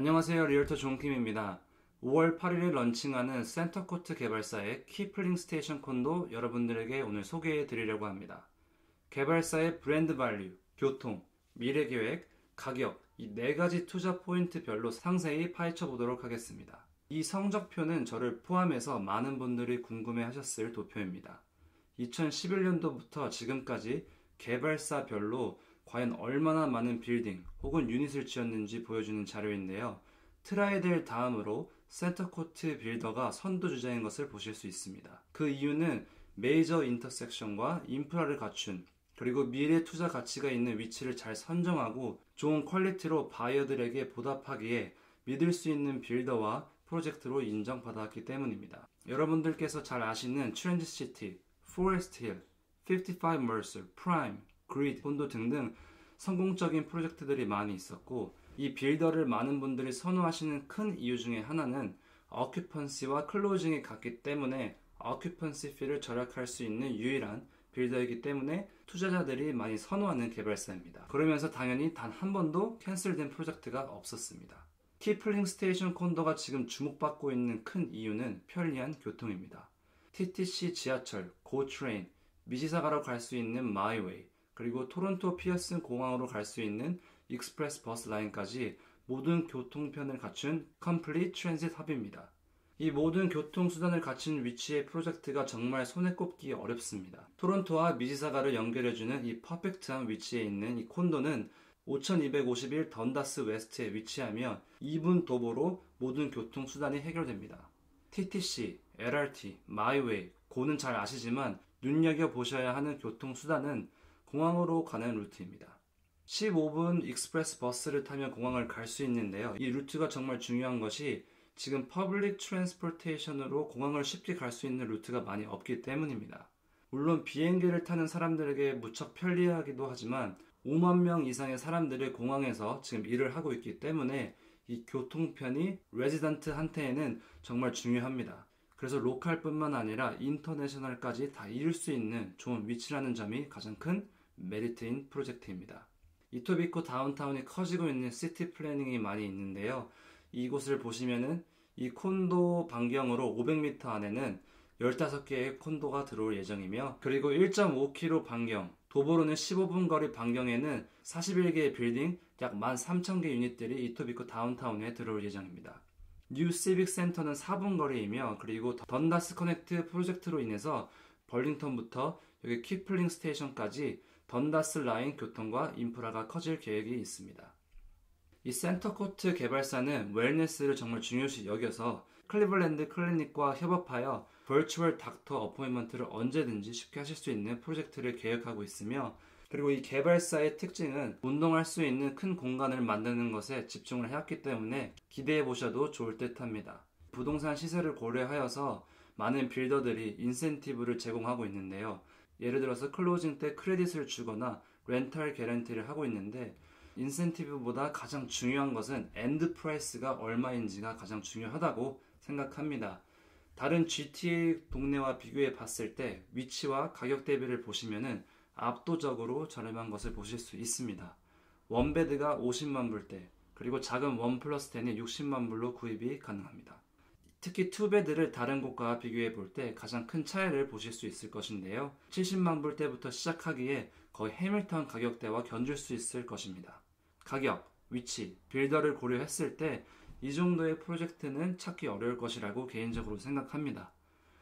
안녕하세요. realtor 존킴입니다. 5월 8일에 launching하는 Centrecourt 개발사의 Kipling Station 콘도 여러분들에게 오늘 소개해 드리려고 합니다. 개발사의 브랜드 value, 교통, 미래 계획, 가격, 이 네 가지 투자 포인트별로 상세히 파헤쳐 보도록 하겠습니다. 이 성적표는 저를 포함해서 많은 분들이 궁금해 하셨을 도표입니다. 2011년도부터 지금까지 개발사별로 과연 얼마나 많은 빌딩 혹은 유닛을 지었는지 보여주는 자료인데요. Tridel 다음으로 Centrecourt builder가 선두주자인 것을 보실 수 있습니다. 그 이유는 메이저 intersection과 인프라를 갖춘 그리고 미래 투자 가치가 있는 위치를 잘 선정하고 좋은 quality로 바이어들에게 보답하기에 믿을 수 있는 builder와 프로젝트로 인정받았기 때문입니다. 여러분들께서 잘 아시는 Transit City, Forest Hill, 55 Mercer, Prime, Grid, 콘도 등등 성공적인 프로젝트들이 많이 있었고 이 builder를 많은 분들이 선호하시는 큰 이유 중에 하나는 occupancy와 closing이 같기 때문에 occupancy fee를 절약할 수 있는 유일한 builder이기 때문에 투자자들이 많이 선호하는 개발사입니다. 그러면서 당연히 단 한 번도 cancel된 프로젝트가 없었습니다. Kipling Station 콘도가 지금 주목받고 있는 큰 이유는 편리한 교통입니다. TTC 지하철, GO Train, 미시사가로 갈 수 있는 MiWay, 그리고 토론토 피어슨 공항으로 갈 수 있는 express 버스 라인까지 모든 교통편을 갖춘 complete transit hub입니다. 이 모든 교통수단을 갖춘 위치의 프로젝트가 정말 손에 꼽기 어렵습니다. 토론토와 미시사가를 연결해주는 이 perfect한 위치에 있는 이 콘도는 5251 Dundas West에 위치하며 2분 도보로 모든 교통수단이 해결됩니다. TTC, LRT, MiWay, GO는 잘 아시지만 눈여겨보셔야 하는 교통수단은 공항으로 가는 루트입니다. 15분 express 버스를 타면 공항을 갈 수 있는데요. 이 루트가 정말 중요한 것이 지금 public transportation으로 공항을 쉽게 갈 수 있는 루트가 많이 없기 때문입니다. 물론 비행기를 타는 사람들에게 무척 편리하기도 하지만 5만 명 이상의 사람들이 공항에서 지금 일을 하고 있기 때문에 이 교통편이 resident한테는 정말 중요합니다. 그래서 local뿐만 아니라 international까지 다 이룰 수 있는 좋은 위치라는 점이 가장 큰 메리트인 프로젝트입니다. 이토비코 downtown이 커지고 있는 city planning이 많이 있는데요. 이곳을 보시면은 이 콘도 반경으로 500m 안에는 15개의 콘도가 들어올 예정이며 그리고 1.5km 반경 도보로는 15분 거리 반경에는 41개의 빌딩 약 13,000개 유닛들이 이토비코 downtown에 들어올 예정입니다. new civic center는 4분 거리이며 그리고 Dundas Connects 프로젝트로 인해서 벌링턴부터 여기 Kipling Station까지 Dundas 라인 교통과 인프라가 커질 계획이 있습니다. 이 Centrecourt 개발사는 wellness를 정말 중요시 여겨서 Cleveland Clinic과 협업하여 virtual doctor appointment를 언제든지 쉽게 하실 수 있는 프로젝트를 계획하고 있으며 그리고 이 개발사의 특징은 운동할 수 있는 큰 공간을 만드는 것에 집중을 해왔기 때문에 기대해 보셔도 좋을 듯 합니다. 부동산 시세를 고려하여서 많은 builder들이 인센티브를 제공하고 있는데요. 예를 들어서 closing 때 credit을 주거나 rental guarantee를 하고 있는데 인센티브보다 가장 중요한 것은 end price가 얼마인지가 가장 중요하다고 생각합니다. 다른 GTA 동네와 비교해 봤을 때 위치와 가격 대비를 보시면은 압도적으로 저렴한 것을 보실 수 있습니다. one bed가 50만 불대, 그리고 작은 one plus den이 60만 불로 구입이 가능합니다. 특히 two bed를 다른 곳과 비교해 볼 때 가장 큰 차이를 보실 수 있을 것인데요. 70만 불대부터 시작하기에 거의 해밀턴 가격대와 견줄 수 있을 것입니다. 가격, 위치, builder를 고려했을 때 이 정도의 프로젝트는 찾기 어려울 것이라고 개인적으로 생각합니다.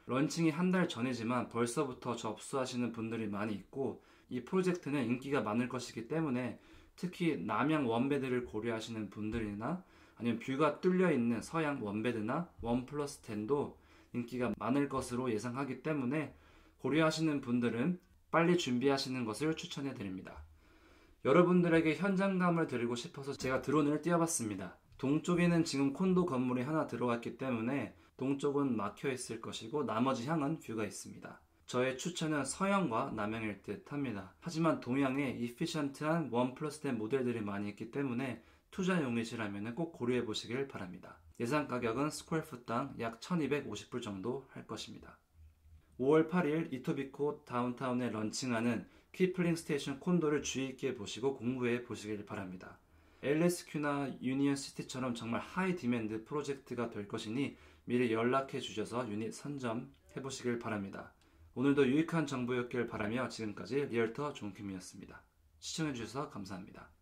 런칭이 한 달 전이지만 벌써부터 접수하시는 분들이 많이 있고 이 프로젝트는 인기가 많을 것이기 때문에 특히 남향 one bed를 고려하시는 분들이나 아니면 뷰가 뚫려 있는 서향 one bed나 one plus den도 인기가 많을 것으로 예상하기 때문에 고려하시는 분들은 빨리 준비하시는 것을 추천해 드립니다. 여러분들에게 현장감을 드리고 싶어서 제가 드론을 띄워봤습니다. 동쪽에는 지금 콘도 건물이 하나 들어왔기 때문에 동쪽은 막혀 있을 것이고 나머지 향은 뷰가 있습니다. 저의 추천은 서향과 남향일 듯 합니다. 하지만 동향에 efficient한 one plus den 모델들이 많이 있기 때문에 투자 용이시라면 꼭 고려해 보시길 바랍니다. 예상 가격은 square foot당 약 1250불 정도 할 것입니다. 5월 8일 이토비코 다운타운에 런칭하는 키플링 스테이션 콘도를 주의 있게 보시고 공부해 보시길 바랍니다. LSQ나 유니언 시티처럼 정말 high demand 프로젝트가 될 것이니 미리 연락해 주셔서 유닛 선점해 보시길 바랍니다. 오늘도 유익한 정보였길 바라며 지금까지 realtor 종킴이었습니다. 시청해 주셔서 감사합니다.